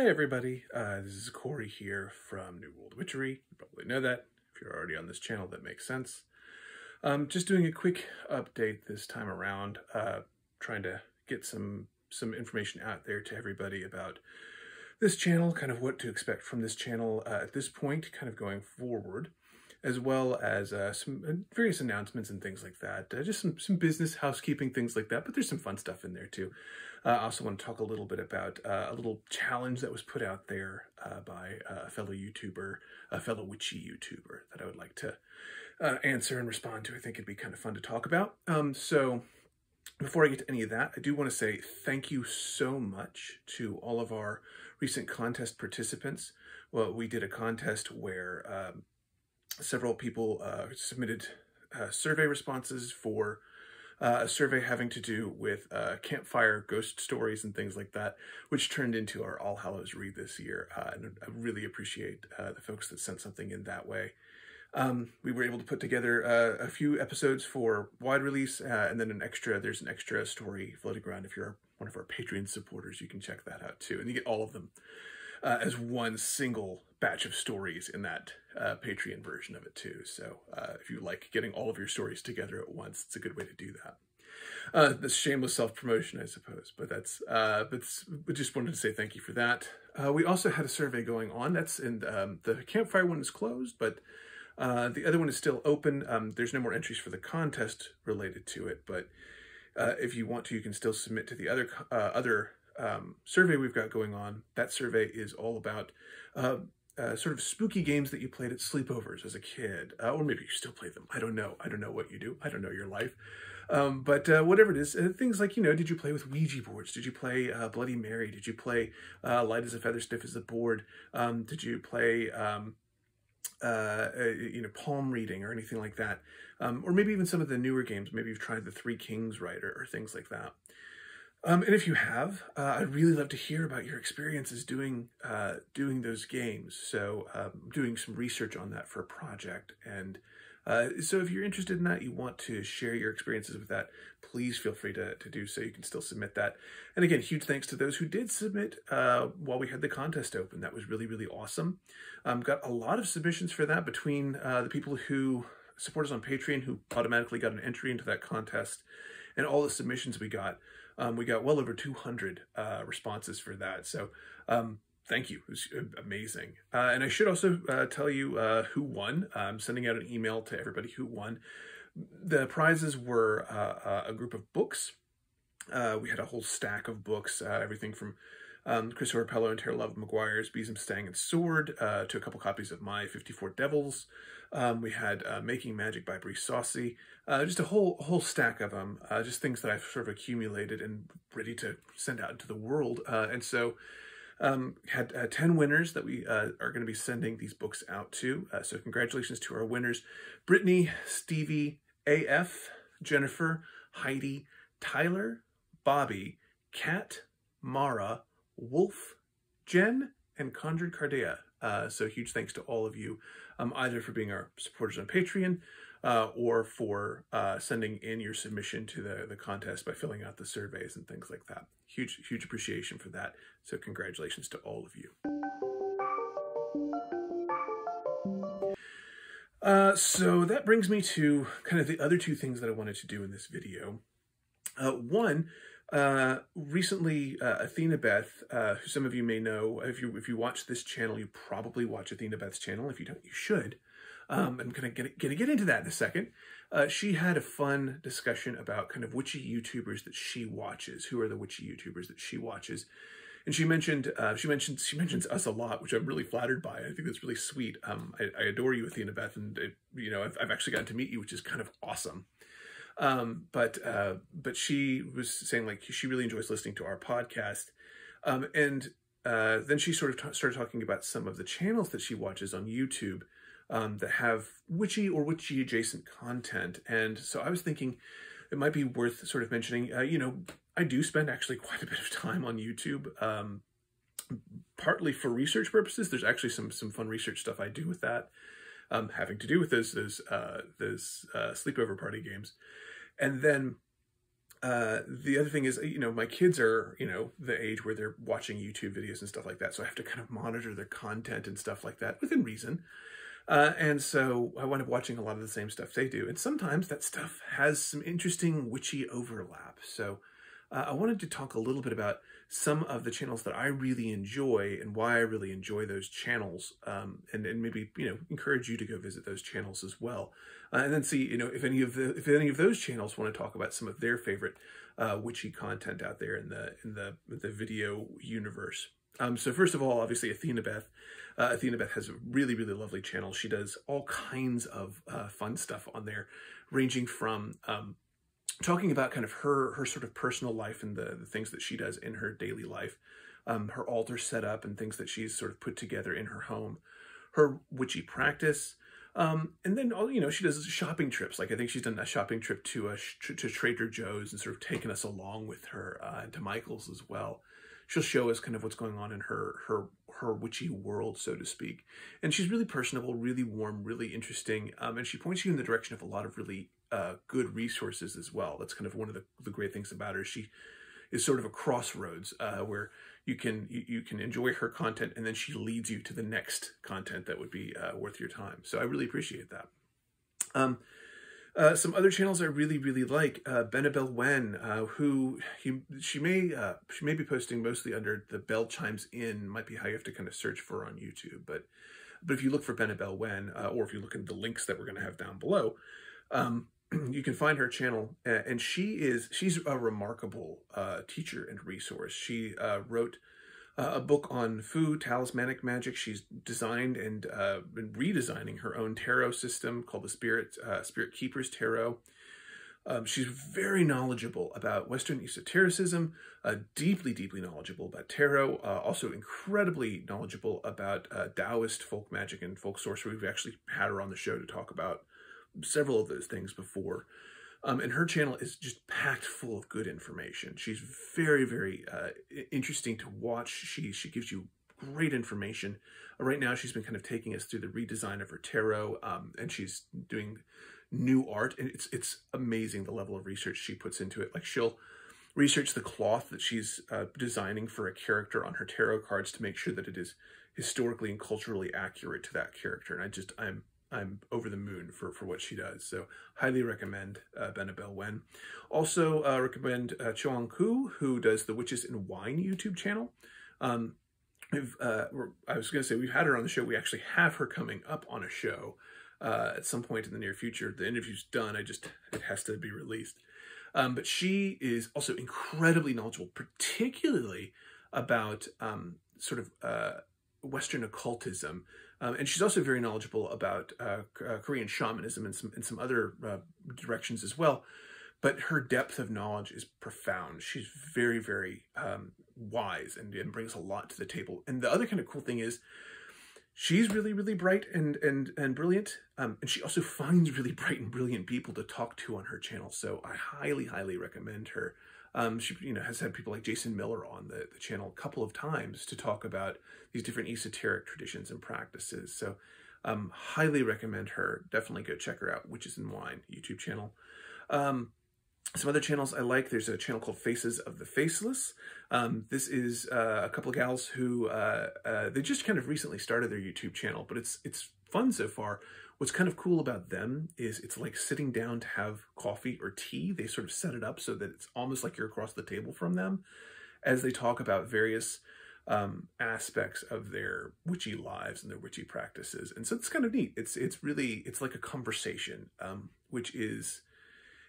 Hi, everybody. Uh, this is Cory here from New World Witchery. You probably know that. If you're already on this channel, that makes sense. Um, just doing a quick update this time around, uh, trying to get some some information out there to everybody about this channel, kind of what to expect from this channel uh, at this point, kind of going forward, as well as uh, some uh, various announcements and things like that. Uh, just some, some business housekeeping, things like that, but there's some fun stuff in there too. Uh, I also want to talk a little bit about uh, a little challenge that was put out there by a fellow YouTuber, a fellow witchy YouTuber that I would like to answer and respond to. I think it'd be kind of fun to talk about. Um, so before I get to any of that, I do want to say thank you so much to all of our recent contest participants. Well, we did a contest where um, several people uh, submitted uh, survey responses for uh, a survey having to do with uh, campfire ghost stories and things like that, which turned into our All Hallows read this year. Uh, and I really appreciate uh, the folks that sent something in that way. Um, we were able to put together a few episodes for wide release and then an extra, there's an extra story floating around. If you're one of our Patreon supporters, you can check that out too. And you get all of them as one single batch of stories in that uh, Patreon version of it too. So uh, if you like getting all of your stories together at once, it's a good way to do that. Uh, that's shameless self-promotion, I suppose, but that's, uh, but we just wanted to say thank you for that. Uh, we also had a survey going on. That's in um, the campfire one is closed, but uh, the other one is still open. Um, there's no more entries for the contest related to it, but uh, if you want to, you can still submit to the other uh, other um, survey we've got going on. That survey is all about uh, uh, sort of spooky games that you played at sleepovers as a kid, uh, or maybe you still play them. I don't know. I don't know what you do. I don't know your life. Um, but uh, whatever it is, uh, things like, you know, did you play with Ouija boards? Did you play uh, Bloody Mary? Did you play uh, Light as a Feather, Stiff as a Board? Um, did you play, um, you know, palm reading or anything like that? Um, or maybe even some of the newer games. Maybe you've tried the Three Kings writer or things like that. Um, and if you have, uh, I'd really love to hear about your experiences doing uh, doing those games. So um, doing some research on that for a project. And uh, so if you're interested in that, you want to share your experiences with that, please feel free to, to do so. You can still submit that. And again, huge thanks to those who did submit uh, while we had the contest open. That was really, really awesome. Um, got a lot of submissions for that between uh, the people who support us on Patreon who automatically got an entry into that contest and all the submissions we got. Um, we got well over 200 uh, responses for that. So um, thank you. It was amazing. Uh, and I should also uh, tell you uh, who won. I'm sending out an email to everybody who won. The prizes were uh, uh, a group of books. we had a whole stack of books, everything from um, Christopher Orapello and Tara Love Maguire's Besom, Stang, and Sword, uh, to a couple copies of My 54 Devils. Um, we had uh, Making Magic by Bree Saucy, uh, just a whole whole stack of them, uh, just things that I've sort of accumulated and ready to send out into the world. Uh, and so um, had uh, 10 winners that we are going to be sending these books out to. so congratulations to our winners, Brittany, Stevie, AF, Jennifer, Heidi, Tyler, Bobby, Kat, Mara, Wolf, Jen, and Conjured Cardea. Uh, so huge thanks to all of you, um, either for being our supporters on Patreon uh, or for uh, sending in your submission to the, the contest by filling out the surveys and things like that. Huge, huge appreciation for that. So congratulations to all of you. Uh, so that brings me to kind of the other two things that I wanted to do in this video. Uh, one uh, recently, uh, Athena Beth, uh, who some of you may know, if you if you watch this channel, you probably watch Athena Beth's channel. If you don't, you should. Um, I'm gonna get gonna get into that in a second. Uh, she had a fun discussion about kind of witchy YouTubers that she watches. Who are the witchy YouTubers that she watches? And she mentioned uh, she mentioned she mentions us a lot, which I'm really flattered by. I think that's really sweet. Um, I, I, adore you, Athena Beth, and it, you know I've, I've actually gotten to meet you, which is kind of awesome. Um, but uh, but she was saying like she really enjoys listening to our podcast, um, and uh, then she sort of started talking about some of the channels that she watches on YouTube um, that have witchy or witchy adjacent content. And so I was thinking it might be worth sort of mentioning. Uh, you know, I do spend actually quite a bit of time on YouTube. Um, partly for research purposes. There's actually some some fun research stuff I do with that, um, having to do with those those uh, those uh, sleepover party games. And then uh, the other thing is, you know, my kids are, you know, the age where they're watching YouTube videos and stuff like that. So I have to kind of monitor their content and stuff like that within reason. Uh, and so I wind up watching a lot of the same stuff they do. And sometimes that stuff has some interesting witchy overlap. So uh, I wanted to talk a little bit about some of the channels that I really enjoy and why I really enjoy those channels, um, and, and maybe you know encourage you to go visit those channels as well, uh, and then see you know if any of the if any of those channels want to talk about some of their favorite uh, witchy content out there in the in the the video universe. Um, so first of all, obviously Athena Beth. Uh, Athena Beth has a really, really lovely channel. She does all kinds of uh, fun stuff on there, ranging from um, talking about kind of her her sort of personal life and the, the things that she does in her daily life, um, her altar setup and things that she's sort of put together in her home, her witchy practice, um, and then all you know she does shopping trips. Like I think she's done a shopping trip to a to Trader Joe's and sort of taken us along with her uh, to Michael's as well. She'll show us kind of what's going on in her her her witchy world, so to speak. And she's really personable, really warm, really interesting, um, and she points you in the direction of a lot of really uh, good resources as well. That's kind of one of the, the great things about her. She is sort of a crossroads uh, where you can you, you, can enjoy her content and then she leads you to the next content that would be uh, worth your time. So I really appreciate that. Um, uh, some other channels I really really like uh, Benebell Wen, uh, who he, she may uh, she may be posting mostly under the Bell Chimes In might be how you have to kind of search for on YouTube, but but if you look for Benebell Wen uh, or if you look at the links that we're going to have down below, um, you can find her channel, and she is she's a remarkable uh, teacher and resource. She uh, wrote uh, a book on food, talismanic magic. She's designed and uh, been redesigning her own tarot system called the Spirit uh, Spirit Keepers Tarot. Um, she's very knowledgeable about Western esotericism, uh, deeply, deeply knowledgeable about tarot, also incredibly knowledgeable about Taoist folk magic and folk sorcery. We've actually had her on the show to talk about several of those things before. Um, and her channel is just packed full of good information. She's very, very uh, interesting to watch. She she gives you great information. Uh, right now, she's been kind of taking us through the redesign of her tarot, um, and she's doing new art, and it's it's amazing the level of research she puts into it. Like she'll research the cloth that she's uh, designing for a character on her tarot cards to make sure that it is historically and culturally accurate to that character. And I just I'm I'm over the moon for, for what she does. So highly recommend uh, Benebell Wen. Also uh, recommend uh, Chuang Ku, who does the Witches and Wine YouTube channel. Um, uh, I was going to say we've had her on the show. We actually have her coming up on a show uh, at some point in the near future. The interview's done. I just it has to be released. Um, but she is also incredibly knowledgeable, particularly about um, sort of uh, Western occultism. Um, and she's also very knowledgeable about uh, uh, Korean shamanism and some, and some other uh, directions as well. But her depth of knowledge is profound. She's very, very um, wise and, and brings a lot to the table. And the other kind of cool thing is, she's really really bright and and and brilliant um, and she also finds really bright and brilliant people to talk to on her channel so i highly highly recommend her um, she you know has had people like Jason Miller on the, the channel a couple of times to talk about these different esoteric traditions and practices. So um, highly recommend her. Definitely go check her out. Witches and Wine YouTube channel. Um, some other channels I like. There's a channel called Faces of the Faceless. Um, this is uh, a couple of gals who uh, uh, they just kind of recently started their YouTube channel, but it's it's fun so far. What's kind of cool about them is it's like sitting down to have coffee or tea. They sort of set it up so that it's almost like you're across the table from them as they talk about various um, aspects of their witchy lives and their witchy practices. And so it's kind of neat. It's it's really it's like a conversation, um, which is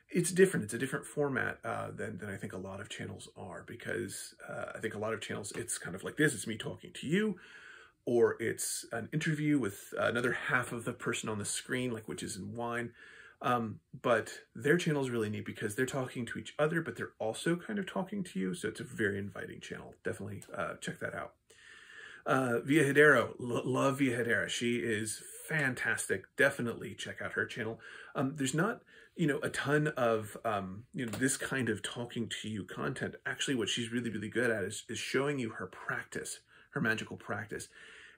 it's different. It's a different format uh, than than I think a lot of channels are because uh, I think a lot of channels it's kind of like this. It's me talking to you or it's an interview with another half of the person on the screen, like Witches and Wine. Um, but their channel is really neat because they're talking to each other, but they're also kind of talking to you. So it's a very inviting channel. Definitely uh, check that out. Uh, Via Hedera, love Via Hedera. She is fantastic. Definitely check out her channel. Um, there's not, you know, a ton of, um, you know, this kind of talking to you content. Actually, what she's really, really good at is, is showing you her practice her magical practice.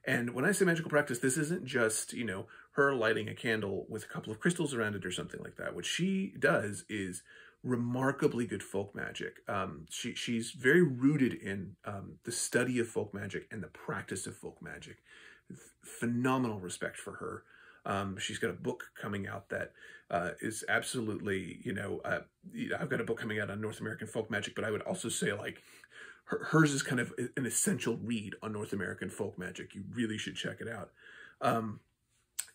And when I say magical practice, this isn't just, you know, her lighting a candle with a couple of crystals around it or something like that. What she does is remarkably good folk magic. Um, she she's very rooted in um, the study of folk magic and the practice of folk magic. F phenomenal respect for her. Um, she's got a book coming out that uh, is absolutely, you know, uh, I've got a book coming out on North American folk magic, but I would also say like her, hers is kind of an essential read on North American folk magic. You really should check it out. Um,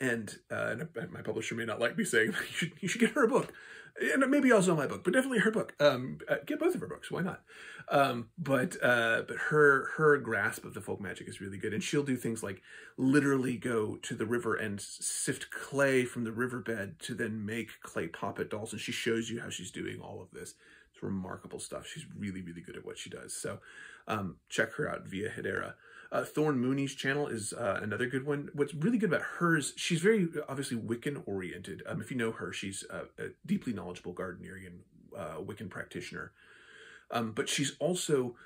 and, uh, and my publisher may not like me saying you should, you should get her a book. And maybe also my book but definitely her book. Um, uh, get both of her books. Why not? Um, but uh, but her her grasp of the folk magic is really good. And she'll do things like literally go to the river and sift clay from the riverbed to then make clay poppet dolls. And she shows you how she's doing all of this it's remarkable stuff she's really really good at what she does so um, check her out via Hedera uh, Thorn Mooney's channel is uh, another good one. What's really good about hers, she's very obviously Wiccan oriented. Um, if you know her, she's a, a deeply knowledgeable Gardnerian uh, Wiccan practitioner. Um, but she's also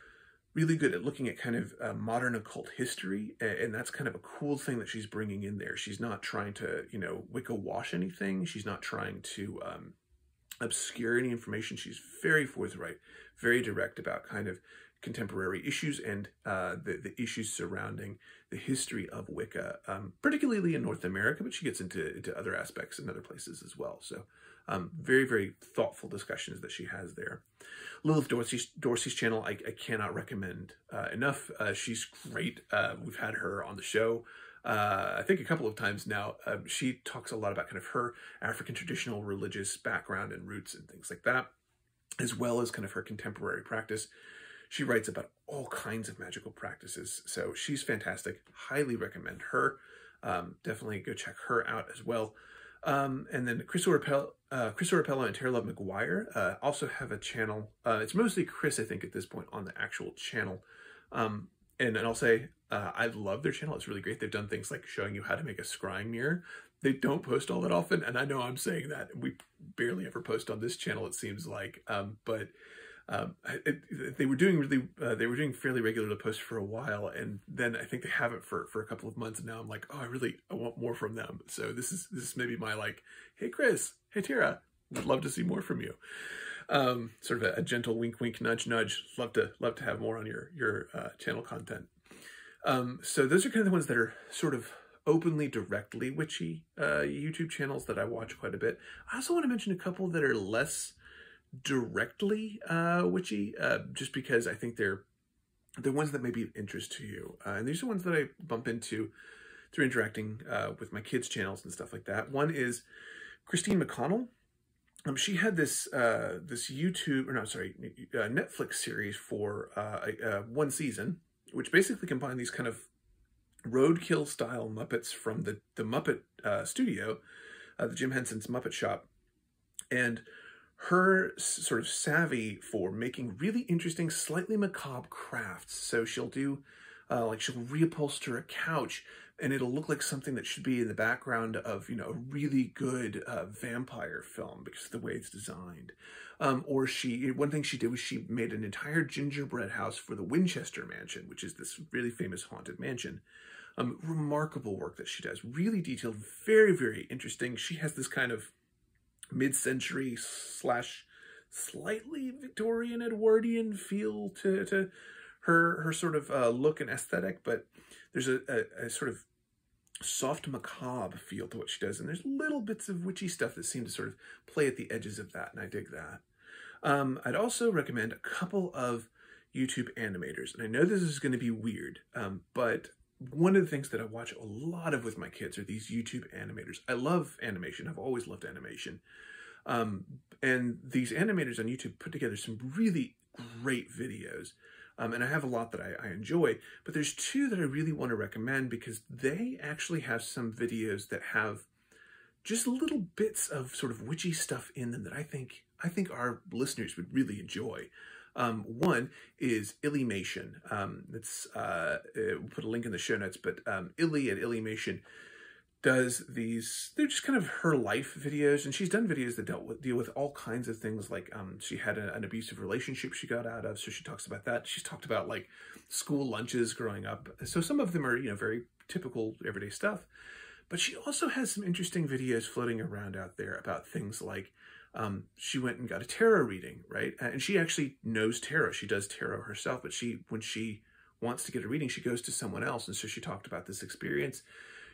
really good at looking at kind of uh, modern occult history, and that's kind of a cool thing that she's bringing in there. She's not trying to, you know, Wicca wash anything. She's not trying to um, obscure any information. She's very forthright, very direct about kind of contemporary issues and uh, the, the issues surrounding the history of Wicca, um, particularly in North America, but she gets into, into other aspects in other places as well. So um, very, very thoughtful discussions that she has there. Lilith Dorsey's, Dorsey's channel, I, I cannot recommend uh, enough. Uh, she's great. Uh, we've had her on the show. Uh, I think a couple of times now. Um, she talks a lot about kind of her African traditional religious background and roots and things like that, as well as kind of her contemporary practice. She writes about all kinds of magical practices. So she's fantastic. Highly recommend her. Um, definitely go check her out as well. Um, and then Chris Orapello, uh, Chris Orapello and Tara Love Maguire uh, also have a channel. Uh, it's mostly Chris, I think, at this point on the actual channel. Um, and, and I'll say, uh, I love their channel. It's really great. They've done things like showing you how to make a scrying mirror. They don't post all that often, and I know I'm saying that. We barely ever post on this channel, it seems like. Um, but um, it, they were doing really, uh, they were doing fairly regular to post for a while, and then I think they haven't for for a couple of months. And now I'm like, oh, I really, I want more from them. So this is this is maybe my like, hey Chris, hey Tara, would love to see more from you. Um, sort of a, a, gentle wink, wink, nudge, nudge. Love to love to have more on your your uh, channel content. Um, so those are kind of the ones that are sort of openly, directly witchy uh, YouTube channels that I watch quite a bit. I also want to mention a couple that are less directly uh, witchy, uh, just because I think they're the ones that may be of interest to you. Uh, and these are ones that I bump into through interacting uh, with my kids' channels and stuff like that. One is Christine McConnell. Um, she had this uh, this YouTube or no, sorry, uh, Netflix series for uh, one season, which basically combined these kind of roadkill style Muppets from the the Muppet studio, the Jim Henson's Muppet Shop, and her sort of savvy for making really interesting, slightly macabre crafts. So she'll do, uh, like she'll reupholster a couch and it'll look like something that should be in the background of, you know, a really good uh, vampire film because of the way it's designed. Um, or she, one thing she did was she made an entire gingerbread house for the Winchester Mansion, which is this really famous haunted mansion. Um, remarkable work that she does, really detailed, very, very interesting. She has this kind of mid-century slash slightly Victorian Edwardian feel to, to her her sort of uh, look and aesthetic, but there's a, a, a, sort of soft macabre feel to what she does, and there's little bits of witchy stuff that seem to sort of play at the edges of that, and I dig that. Um, I'd also recommend a couple of YouTube animators, and I know this is going to be weird, um, but one of the things that I watch a lot of with my kids are these YouTube animators. I love animation. I've always loved animation. Um, and these animators on YouTube put together some really great videos. Um, and I have a lot that I, I, enjoy, but there's two that I really want to recommend because they actually have some videos that have just little bits of sort of witchy stuff in them that I think I think our listeners would really enjoy. Um, one is Illymation. Um, it's uh, we'll put a link in the show notes, but um, Illy at Illymation does these they're just kind of her life videos and she's done videos that dealt with deal with all kinds of things like um she had a, an abusive relationship she got out of so she talks about that she's talked about like school lunches growing up so some of them are you know very typical everyday stuff but she also has some interesting videos floating around out there about things like um, she went and got a tarot reading, right? And she actually knows tarot. She does tarot herself, but she when she wants to get a reading, she goes to someone else. And so she talked about this experience.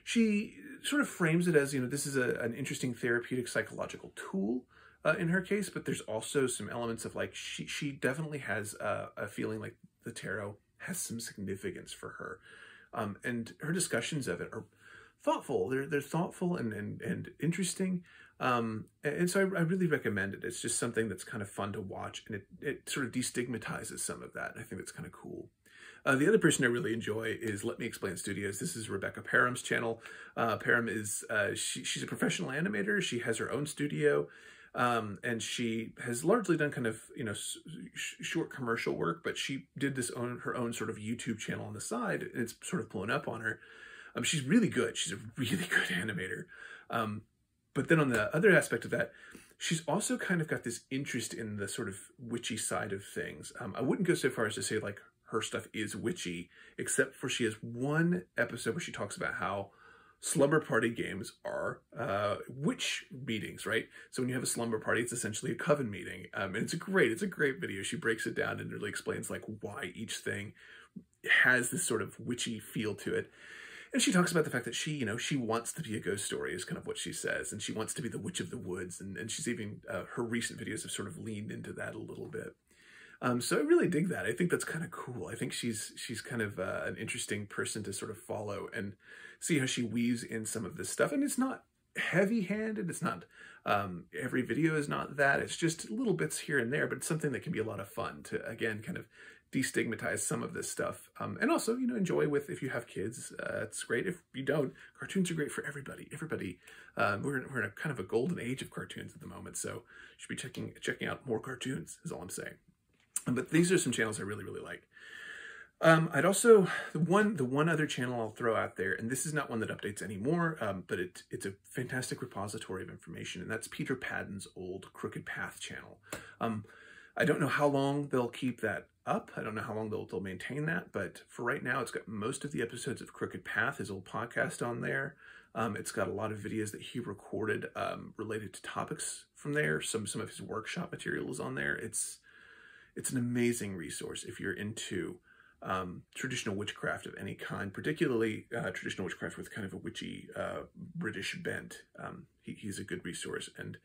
She sort of frames it as, you know, this is a, an interesting therapeutic psychological tool uh, in her case, but there's also some elements of like, she, she definitely has a, a feeling like the tarot has some significance for her. Um, and her discussions of it are thoughtful. They're, they're thoughtful and, and, and interesting. Um, and so I, I, really recommend it. It's just something that's kind of fun to watch and it, it sort of destigmatizes some of that. I think that's kind of cool. Uh, the other person I really enjoy is Let Me Explain Studios. This is Rebecca Parham's channel. Uh, Parham is, uh, she, she's a professional animator. She has her own studio. Um, and she has largely done kind of, you know, sh short commercial work, but she did this own, her own sort of YouTube channel on the side. And it's sort of blown up on her. Um, she's really good. She's a really good animator. Um, but then on the other aspect of that, she's also kind of got this interest in the sort of witchy side of things. Um, I wouldn't go so far as to say like her stuff is witchy, except for she has one episode where she talks about how slumber party games are uh, witch meetings, right? So when you have a slumber party, it's essentially a coven meeting. Um, and it's a great, it's a great video. She breaks it down and really explains like why each thing has this sort of witchy feel to it. And she talks about the fact that she, you know, she wants to be a ghost story is kind of what she says. And she wants to be the witch of the woods. And, and she's even, uh, her recent videos have sort of leaned into that a little bit. Um, so I really dig that. I think that's kind of cool. I think she's she's kind of uh, an interesting person to sort of follow and see how she weaves in some of this stuff. And it's not heavy-handed. It's not um, every video is not that. It's just little bits here and there, but it's something that can be a lot of fun to again kind of destigmatize some of this stuff. Um, and also, you know, enjoy with if you have kids. Uh, it's great. If you don't, cartoons are great for everybody. Everybody. Um, we're, we're in a kind of a golden age of cartoons at the moment, so you should be checking checking out more cartoons. Is all I'm saying. But these are some channels I really really like. Um, I'd also the one the one other channel I'll throw out there, and this is not one that updates anymore, um, but it it's a fantastic repository of information, and that's Peter Paddon's old Crooked Path channel. Um, I don't know how long they'll keep that up. I don't know how long they'll, they'll maintain that, but for right now, it's got most of the episodes of Crooked Path, his old podcast on there. Um, it's got a lot of videos that he recorded um, related to topics from there. Some some of his workshop material is on there. It's it's an amazing resource if you're into um, traditional witchcraft of any kind, particularly uh, traditional witchcraft with kind of a witchy uh, British bent. Um, he, he's a good resource, and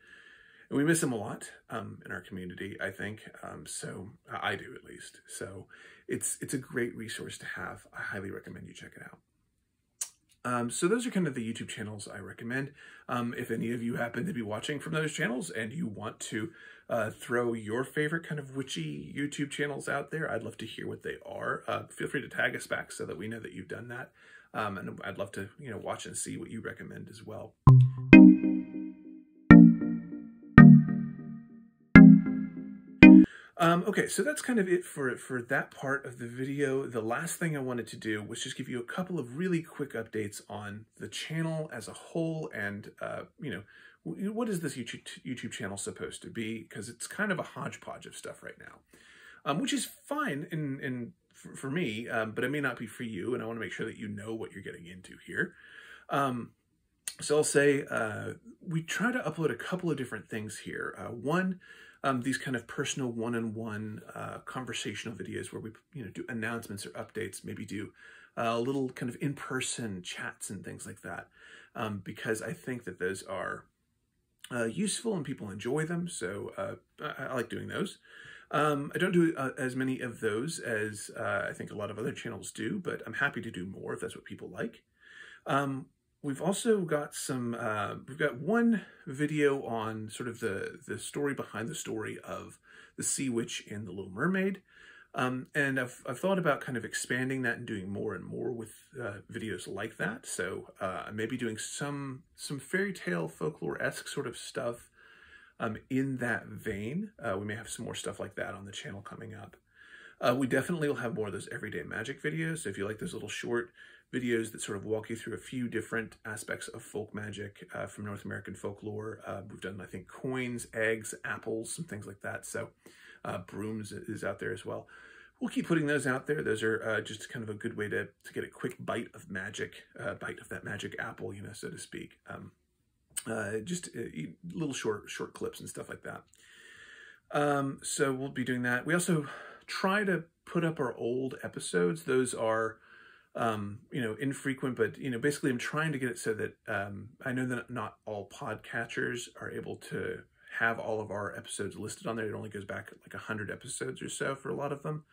and we miss him a lot um, in our community, I think. Um, so I do at least. So it's it's a great resource to have. I highly recommend you check it out. Um, so those are kind of the YouTube channels I recommend. Um, if any of you happen to be watching from those channels and you want to uh, throw your favorite kind of witchy YouTube channels out there, I'd love to hear what they are. Uh, feel free to tag us back so that we know that you've done that. Um, and I'd love to, you know, watch and see what you recommend as well. Um, okay, so that's kind of it for, for that part of the video. The last thing I wanted to do was just give you a couple of really quick updates on the channel as a whole and, uh, you know, what is this YouTube, YouTube channel supposed to be? Because it's kind of a hodgepodge of stuff right now, um, which is fine in, in for, for me, um, but it may not be for you, and I want to make sure that you know what you're getting into here. Um, so I'll say uh, we try to upload a couple of different things here. Uh, one, um, these kind of personal one-on-one uh, conversational videos where we you know do announcements or updates, maybe do a uh, little kind of in-person chats and things like that, um, because I think that those are uh, useful and people enjoy them. So uh, I, I, like doing those. Um, I don't do uh, as many of those as uh, I think a lot of other channels do, but I'm happy to do more if that's what people like. Um, We've also got some, uh, we've got one video on sort of the, the story behind the story of the Sea Witch and the Little Mermaid. Um, and I've, I've thought about kind of expanding that and doing more and more with uh, videos like that. So uh, maybe doing some, some fairy tale folklore-esque sort of stuff um, in that vein. Uh, we may have some more stuff like that on the channel coming up. Uh, we definitely will have more of those everyday magic videos. So if you like those little short videos that sort of walk you through a few different aspects of folk magic uh, from North American folklore. Uh, we've done, I think, coins, eggs, apples, some things like that. So uh, brooms is out there as well. We'll keep putting those out there. Those are uh, just kind of a good way to, to get a quick bite of magic, uh, bite of that magic apple, you know, so to speak. Um, uh, just little short short clips and stuff like that. Um, so we'll be doing that. We also try to put up our old episodes. Those are um, you know, infrequent, but you know, basically, I'm trying to get it so that um, I know that not all podcatchers are able to have all of our episodes listed on there. It only goes back like hundred episodes or so for a lot of them.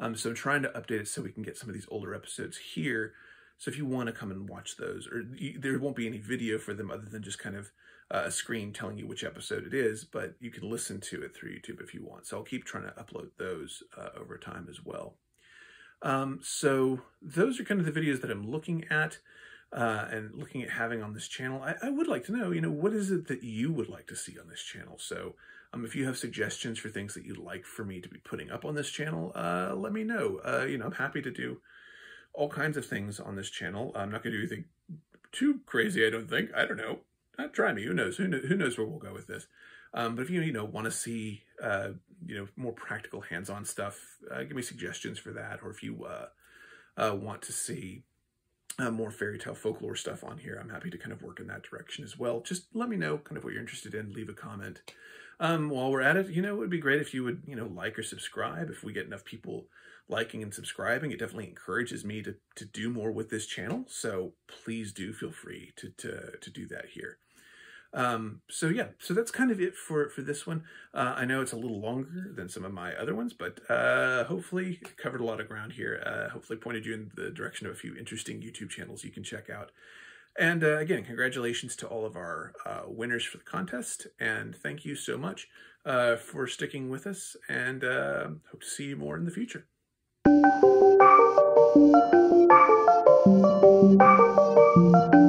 Um, so I'm trying to update it so we can get some of these older episodes here. So if you want to come and watch those, or you, there won't be any video for them other than just kind of uh, a screen telling you which episode it is, but you can listen to it through YouTube if you want. So I'll keep trying to upload those uh, over time as well. Um, so those are kind of the videos that I'm looking at uh, and looking at having on this channel. I, I, would like to know, you know, what is it that you would like to see on this channel? So um, if you have suggestions for things that you'd like for me to be putting up on this channel, uh, let me know. Uh, you know, I'm happy to do all kinds of things on this channel. I'm not going to do anything too crazy, I don't think. I don't know. Not try me. Who knows? Who, who knows where we'll go with this? Um, but if you you know want to see uh, you know more practical hands-on stuff, uh, give me suggestions for that. Or if you uh, uh want to see uh, more fairy tale folklore stuff on here, I'm happy to kind of work in that direction as well. Just let me know kind of what you're interested in. Leave a comment. Um, while we're at it, you know, it would be great if you would, you know, like or subscribe. If we get enough people liking and subscribing, it definitely encourages me to, to do more with this channel. So please do feel free to, to, to do that here. Um, so yeah, so that's kind of it for, for this one. Uh, I know it's a little longer than some of my other ones, but uh, hopefully covered a lot of ground here. Uh, hopefully pointed you in the direction of a few interesting YouTube channels you can check out. And uh, again, congratulations to all of our uh, winners for the contest. And thank you so much uh, for sticking with us and hope to see you more in the future. Thank you.